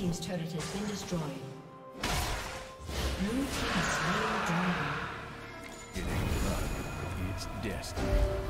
team's turret has been destroyed. Blue team slain dragon. It ain't luck, it's destiny.